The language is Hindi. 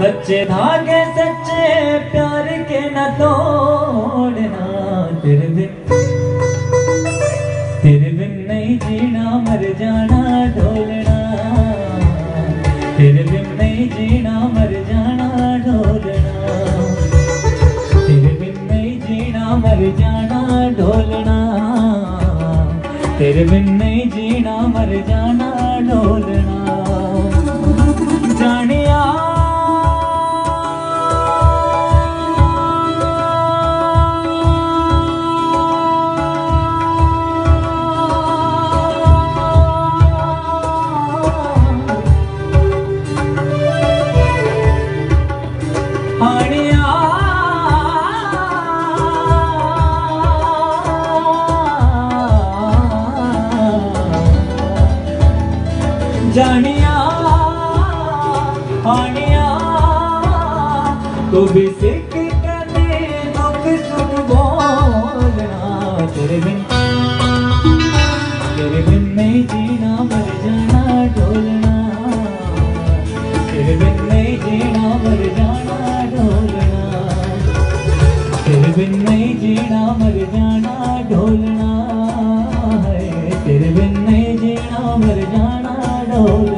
कच्चे धागे सच्चे, प्यार के न तोड़ना। तेरे बिन तेरे बिन नहीं जीना, मर जाना, ढोलना। तेरे बिन नहीं जीना, मर जाना, ढोलना। तेरे बिन नहीं जीना, मर जाना, ढोलना। तेरे बिन नहीं जीना, मर जाना जानिया, आनिया। तो बेसिक कने दुख सुन बोलना, तेरे बिन तेरे बिन नहीं जीना, मर जाना ढोलना तेरे बिन नहीं जीना, मर जाना ढोलना तेरे बिन नहीं जीना, मर जाना ढोलना है तेरे बिन नहीं जीना, मर जाना know.